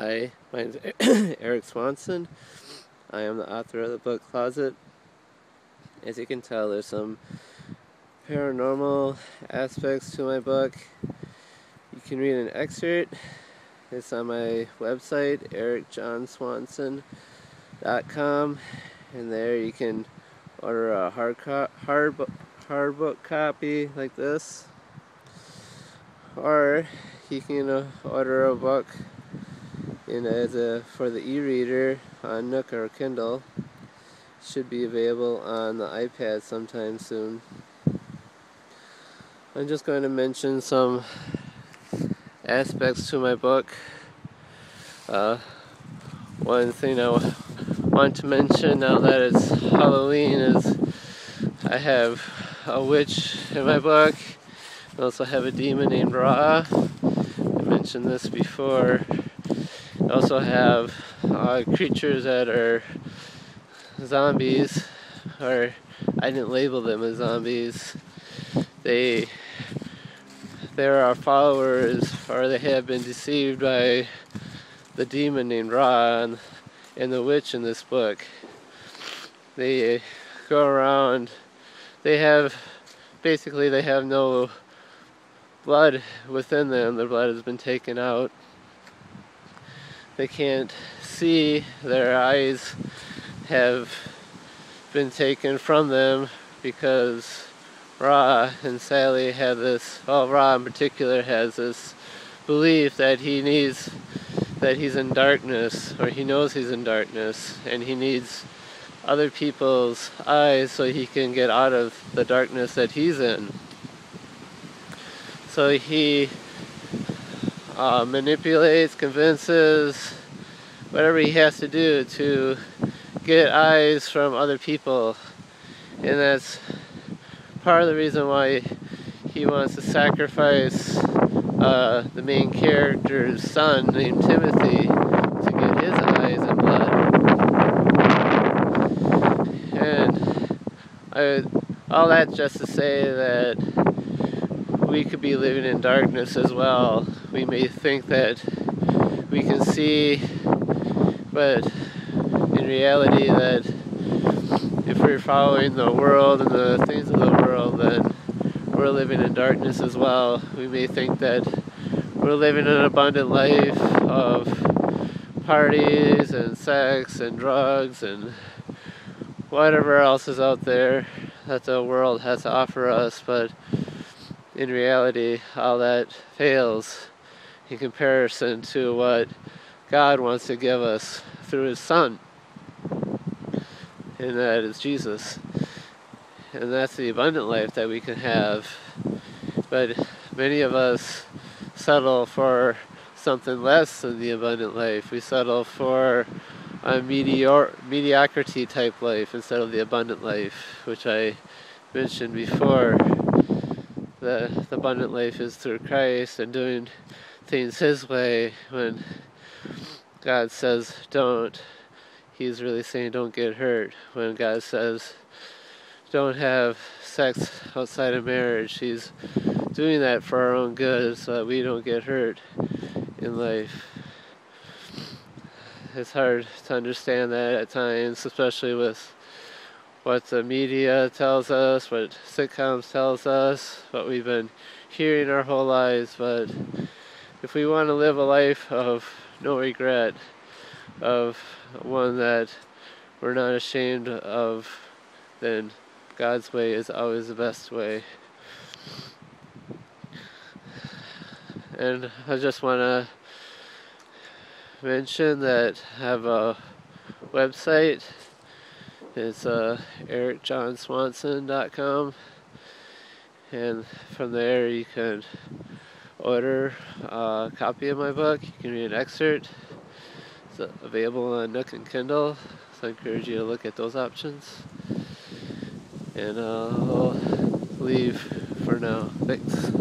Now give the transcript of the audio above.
Hi, my name is Eric Swanson. I am the author of the book Closet. As you can tell, there's some paranormal aspects to my book. You can read an excerpt. It's on my website, ericjohnswanson.com, and there you can order a hard, co- hard, hard book copy like this, or you can uh, order a book and as a for the e-reader on Nook or Kindle should be available on the iPad sometime soon. I'm just going to mention some aspects to my book. Uh, one thing I want to mention now that it's Halloween is I have a witch in my book. I also have a demon named Ra. I mentioned this before. I also have uh, creatures that are zombies, or I didn't label them as zombies. They there are our followers, or they have been deceived by the demon named Ra and, and the witch in this book. They go around. They have basically they have no blood within them. Their blood has been taken out they can't see, their eyes have been taken from them because Ra and Sally have this, well, Ra in particular has this belief that he needs, that he's in darkness, or he knows he's in darkness, and he needs other people's eyes so he can get out of the darkness that he's in. So he uh, manipulates, convinces, whatever he has to do to get eyes from other people. And that's part of the reason why he wants to sacrifice uh, the main character's son named Timothy to get his eyes and blood. And I, all that just to say that we could be living in darkness as well. We may think that we can see, but in reality, that if we're following the world and the things of the world, then we're living in darkness as well. We may think that we're living an abundant life of parties and sex and drugs and whatever else is out there that the world has to offer us, but in reality, all that fails in comparison to what God wants to give us through His Son, and that is Jesus. And that's the abundant life that we can have. But many of us settle for something less than the abundant life. We settle for a mediocrity type life instead of the abundant life, which I mentioned before the, the abundant life is through Christ and doing things His way. When God says don't, He's really saying don't get hurt. When God says don't have sex outside of marriage, He's doing that for our own good so that we don't get hurt in life. It's hard to understand that at times, especially with what the media tells us, what sitcoms tells us, what we've been hearing our whole lives. But if we want to live a life of no regret, of one that we're not ashamed of, then God's way is always the best way. And I just want to mention that I have a website it's uh, ericjohnswanson.com and from there you can order a copy of my book. You can read an excerpt. It's available on Nook and Kindle, so I encourage you to look at those options. And I'll leave for now. Thanks.